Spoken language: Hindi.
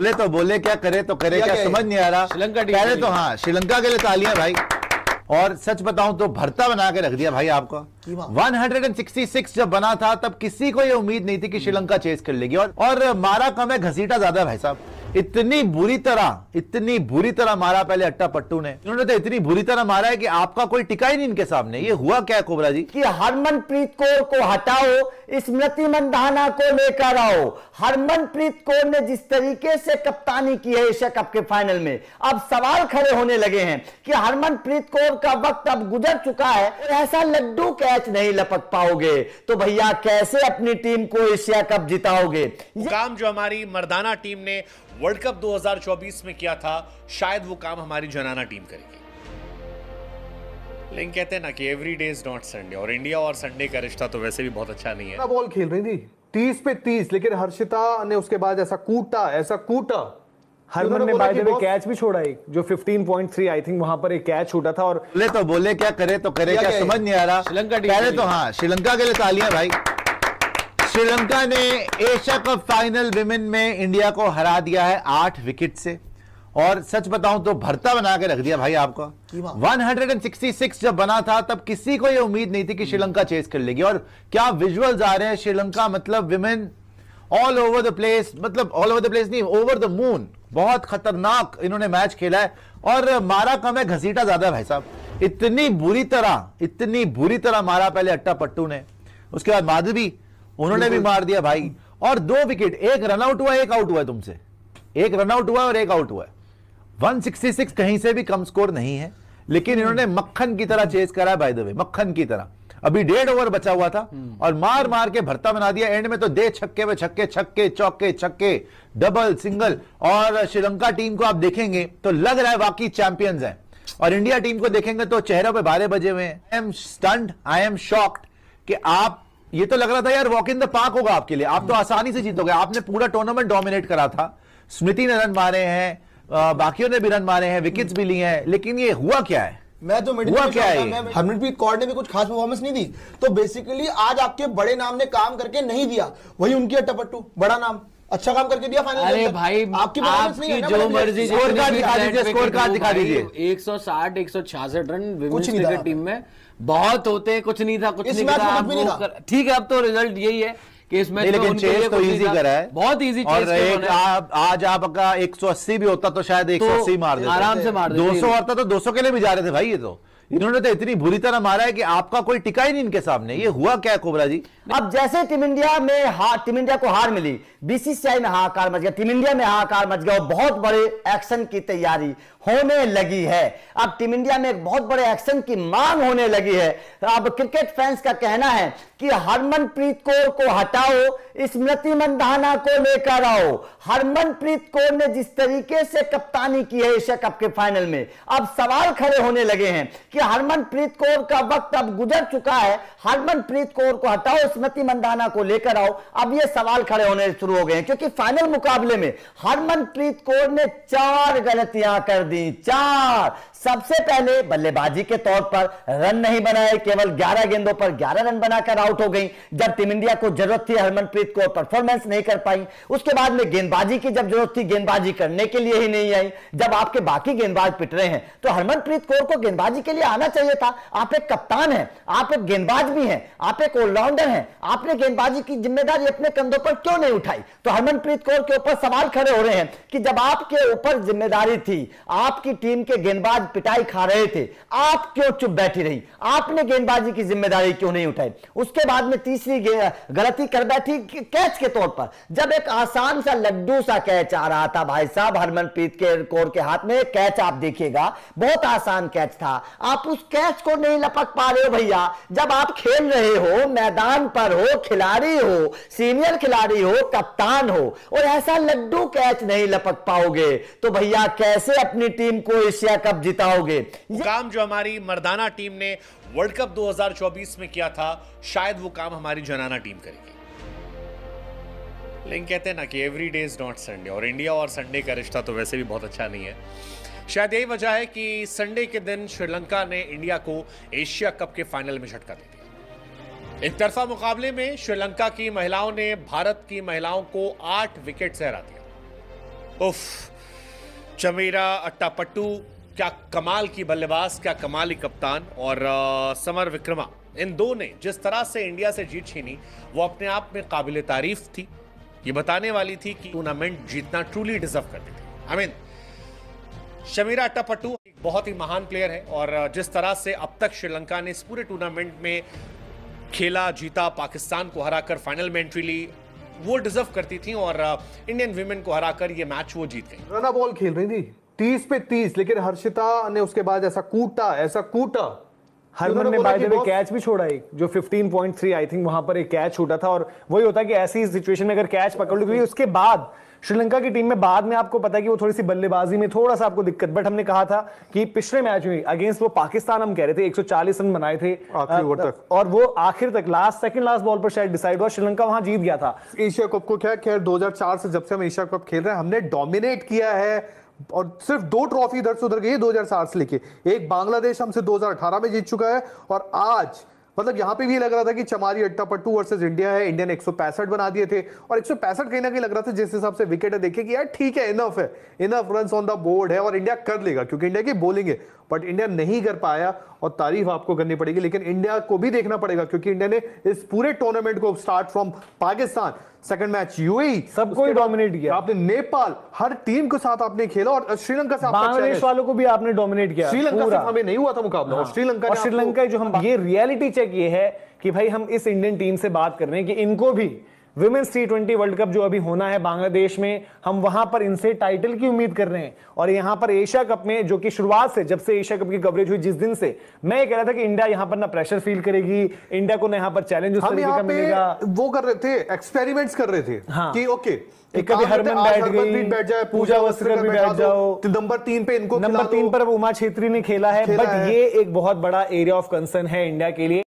बोले तो बोले क्या करे तो करे क्या समझ नहीं आ रहा? श्रीलंका पहले तो हाँ। श्रीलंका के लिए तालियाँ भाई। और सच बताऊँ तो भरता बना के रख दिया भाई आपका। कीमा। 166 जब बना था तब किसी को ये उम्मीद नहीं थी कि श्रीलंका चेस कर लेगी। और और मारा कम है घसीटा ज़्यादा भाई साहब। इतनी बुरी तरह इतनी बुरी तरह मारा पहले अट्टा पट्टू ने। इन्होंने तो इतनी बुरी तरह मारा है कि आपका कोई टिका ही नहीं इनके सामने। ये हुआ क्या कोबरा जी? कि हरमनप्रीत कौर को हटाओ स्मृति मंदाना को लेकर आओ। हरमनप्रीत कौर ने जिस तरीके से कप्तानी की है एशिया कप के फाइनल में अब सवाल खड़े होने लगे हैं कि हरमनप्रीत कौर का वक्त अब गुजर चुका है और ऐसा लड्डू कैच नहीं लपक पाओगे। तो भैया कैसे अपनी टीम को एशिया कप जिताओगे? काम जो हमारी मर्दाना टीम ने वर्ल्ड कप 2024 में किया था शायद वो काम हमारी जनाना टीम करेगी। लेकिन कहते हैं ना कि every day is not Sunday और इंडिया और संडे का रिश्ता तो वैसे भी बहुत अच्छा नहीं है। बॉल खेल रही थी तीस पे तीस लेकिन हर्षिता ने उसके बाद ऐसा कूटा ऐसा कूटा। हरमन ने बाय द वे कैच भी छोड़ा एक जो 15.3 आई थिंक वहाँ पर एक कैच छूटा था और बोले तो बोले क्या करे तो करे क्या क्या क्या समझ नहीं आ रहा? श्रीलंका पहले तो हाँ श्रीलंका के लिए तालियाँ भाई। श्रीलंका ने एशिया कप फाइनल विमेन में इंडिया को हरा दिया है आठ विकेट से। और सच बताऊँ तो भरता बना के रख दिया भाई आपका। 166 जब बना था तब किसी को यह उम्मीद नहीं थी कि श्रीलंका चेस कर लेगी। और क्या विजुअल्स आ रहे हैं? श्रीलंका मतलब women all over the place मतलब ऑल ओवर द प्लेस नहीं ओवर द मून बहुत खतरनाक इन्होंने मैच खेला है। और मारा कम है घसीटा ज़्यादा है भाई साहब। इतनी बुरी तरह इतनी बुरी तरह मारा पहले अट्टा पट्टू ने। उसके बाद माधवी उन्होंने भी मार दिया भाई। और दो विकेट एक रनआउट हुआ एक आउट हुआ तुमसे। एक रनआउट हुआ और एक आउट हुआ। है 166 कहीं से भी कम स्कोर नहीं है लेकिन इन्होंने मक्खन की तरह चेस करा बाय द वे मक्खन की तरह। अभी डेढ़ ओवर बचा हुआ था और मार मार के भरता बना दिया। एंड में तो दे छक्के में छक्के छक्के चौके छक्के डबल सिंगल और श्रीलंका टीम को आप देखेंगे तो लग रहा है वाकई चैंपियंस हैं। और इंडिया टीम को देखेंगे तो चेहरे पे भारे बजे हुए हैं। I am stunned I am shocked कि आप ये तो लग रहा था यार वॉक इन द पार्क होगा आपके लिए। आप तो आसानी से जीतोगे। आपने पूरा टूर्नामेंट डोमिनेट करा था। स्मृति ने रन मारे हैं बाकी बाकियों ने भी रन मारे हैं विकेट्स भी लिए हैं लेकिन ये हुआ क्या है? मैं तो मिडिल हुआ क्या है हरमनप्रीत कौर ने भी कुछ खास परफॉर्मेंस नहीं दी। तो बेसिकली आज आपके बड़े नाम ने काम करके नहीं दिया। वही उनकी टपट्टू बड़ा नाम। अच्छा काम करके दिया फाइनल अरे भाई आपकी है आपकी जो मर्ज़ी। स्कोर कार्ड दिखा दीजिए, स्कोर कार्ड दिखा दीजिए। 160 166 रन विमेंस। क्रिकेट टीम में बहुत होते हैं कुछ नहीं था कुछ नहीं था। ठीक है अब तो रिज़ल्ट यही है कि इसमें नहीं लेकिन चेस तो इजी करा है बहुत इजी और चेस एक आप, आज आपका 180 भी होता तो शायद 180 मार देते आराम से मार देते 200 होता तो 200 के लिए भी जा रहे थे भाई ये तो इन्होंने तो इतनी बुरी तरह मारा है कि आपका कोई टिका ही नहीं इनके सामने। ये हुआ क्या कोबरा जी? अब जैसे टीम इंडिया में हार टीम इंडिया को हार मिली, बीसीसीआई में हाहाकार मच गया, टीम इंडिया में हाहाकार मच गया और बहुत बड़े एक्शन की तैयारी होने लगी है। अब टीम इंडिया में एक बहुत बड़े एक्शन की मांग होने लगी है। अब क्रिकेट फैंस का कहना है कि हरमनप्रीत कौर को हटाओ स्मृति मंदाना को लेकर आओ। हरमनप्रीत कौर ने जिस तरीके से कप्तानी की है एशिया कप के फाइनल में, अब सवाल खड़े होने लगे हैं कि हरमनप्रीत कौर का वक्त अब गुजर चुका है। हरमनप्रीत कौर को हटाओ स्मृति मंदाना को लेकर आओ। अब ये सवाल खड़े होने शुरू हो गए हैं, क्योंकि फाइनल मुकाबले में हरमनप्रीत कौर ने चार गलतियाँ कर दी, चार। सबसे पहले बल्लेबाजी के तौर पर रन नहीं बनाए, केवल 11 गेंदों पर 11 रन बनाकर आउट हो गई। जब टीम इंडिया को ज़रूरत थी, हरमनप्रीत कौर परफॉर्मेंस नहीं कर पाई। उसके बाद में गेंदबाजी की जब ज़रूरत थी, गेंदबाजी करने के लिए ही नहीं आई। जब आपके बाकी गेंदबाज पिट रहे हैं तो हरमनप्रीत कौर को गेंदबाजी के लिए आना चाहिए था। आप एक कप्तान है, आप एक गेंदबाज भी हैं, आप एक ऑलराउंडर हैं। आपने गेंदबाजी की ज़िम्मेदारी अपने कंधों पर क्यों नहीं उठाई? तो हरमनप्रीत कौर के ऊपर सवाल खड़े हो रहे हैं कि जब आपके ऊपर ज़िम्मेदारी थी, आपकी टीम के गेंदबाज पिटाई खा रहे थे। आप क्यों चुप बैठी रही? आपने गेंदबाजी की ज़िम्मेदारी क्यों नहीं उठाई? उसके बाद में तीसरी गलती कर बैठी कैच के तौर पर। जब एक आसान सा लड्डू सा कैच आ रहा था, भाई साहब, हरमनप्रीत के कौर के हाथ में, कैच आप देखिएगा, बहुत आसान कैच था। आप उस कैच को नहीं लपक पा रहे हो भैया। जब आप खेल रहे हो, मैदान पर हो, खिलाड़ी हो, सीनियर खिलाड़ी हो, कप्तान हो, और ऐसा लड्डू कैच नहीं लपक पाओगे तो भैया कैसे अपनी टीम को एशिया कप जिताओगे काम जो हमारी मर्दाना टीम ने वर्ल्ड कप 2024 में किया था, शायद वो काम हमारी जनाना टीम करेगी। लेकिन कहते हैं ना कि every day is not Sunday और इंडिया और संडे का रिश्ता तो वैसे भी बहुत अच्छा नहीं है। शायद यही वजह है कि संडे के दिन श्रीलंका ने इंडिया को एशिया कप के फाइनल में झटका दे दिया। एक तरफा मुकाबले में श्रीलंका की महिलाओं ने भारत की महिलाओं को आठ विकेट से हरा दिया। उफ, चमेरा, अट्टापट्टू क्या कमाल की बल्लेबाज क्या कमाल कप्तान और अ, समर विक्रमा। इन दो ने जिस तरह से इंडिया से जीत छीनी वो अपने आप में काबिल तारीफ़ थी। ये बताने वाली थी कि टूर्नामेंट जीतना ट्रूली डिजर्व करती थी। आई मीन शमीरा अट्टापट्टू एक बहुत ही महान प्लेयर है और जिस तरह से अब तक श्रीलंका ने इस पूरे टूर्नामेंट में खेला जीता पाकिस्तान को हराकर फाइनल में एंट्री ली वो डिजर्व करती थी और इंडियन वीमेन को हराकर ये मैच वो जीत गई। रना बॉल खेल रही थी। तीस पे तीस लेकिन हर्षिता ने उसके बाद ऐसा कूटा ऐसा कूटा। हरमन ने बाय द वे कैच भी छोड़ा एक जो 15.3 आई थिंक वहाँ पर एक कैच छूटा था और वही होता कि ऐसी सिचुएशन में अगर कैच पकड़ लो क्योंकि उसके बाद श्रीलंका की टीम में बाद में आपको पता है कि वो थोड़ी सी बल्लेबाजी में थोड़ा सा आपको दिक्कत बट हमने कहा था कि पिछले मैच में अगेंस्ट वो पाकिस्तान हम कह रहे थे 140 रन बनाए थे। आखिरी ओवर तक। और वो आखिर तक लास्ट सेकंड लास्ट बॉल पर शायद डिसाइड हुआ श्रीलंका वहाँ जीत गया था। एशिया कप को क्या खैर 2004 से जब से हम एशिया कप खेल रहे हैं हमने डोमिनेट किया है और सिर्फ़ दो ट्रॉफी इधर से उधर गई है 2004 से लेके। एक बांग्लादेश हमसे 2018 में जीत चुका है और आज मतलब यहाँ पे भी लग रहा था कि चमारी अट्टापट्टू वर्सेस इंडिया है इंडिया ने 165 बना दिए थे और 165 कहीं ना कहीं लग रहा था जिस हिसाब से विकेट है, देखिए कि यार ठीक है इनफ है। Enough run on the board है और इंडिया कर लेगा, क्योंकि इंडिया की बोलिंग है। बट इंडिया नहीं कर पाया और तारीफ़ आपको करनी पड़ेगी लेकिन इंडिया को भी देखना पड़ेगा क्योंकि इंडिया ने इस पूरे टूर्नामेंट को start from Pakistan second match UAE सबको ही dominate किया। आपने नेपाल हर टीम के साथ आपने खेला और श्रीलंका से बांग्लादेश वालों को भी आपने डोमिनेट किया श्रीलंका से हमें नहीं हुआ था मुकाबला और श्रीलंका और श्रीलंका जो हम ये रियलिटी चेक ये है कि भाई हम इस इंडियन टीम से बात कर रहे हैं कि इनको भी women's T twenty world cup जो अभी होना है बांग्लादेश में हम वहाँ पर इनसे टाइटल की उम्मीद कर रहे हैं। और यहाँ पर एशिया कप में जो कि शुरुआत से जब से एशिया कप की कवरेज हुई जिस दिन से मैं ये कह रहा था कि इंडिया यहाँ पर ना प्रेशर फील करेगी इंडिया को ना यहाँ पर चैलेंज उस तरीके का मिलेगा। वो कर रहे थे एक्सपेरिमेंट्स कर रहे थे हाँ। कि ओके कि कभी हरमन बैठ गई, बैठ जाए पूजा वस्त्रकर भी बैठ जाओ। नंबर तीन पे इनको नंबर तीन पर उमा छेत्री ने खेला है बट ये एक बहुत बड़ा एरिया ऑफ़ कंसर्न है इंडिया के लिए।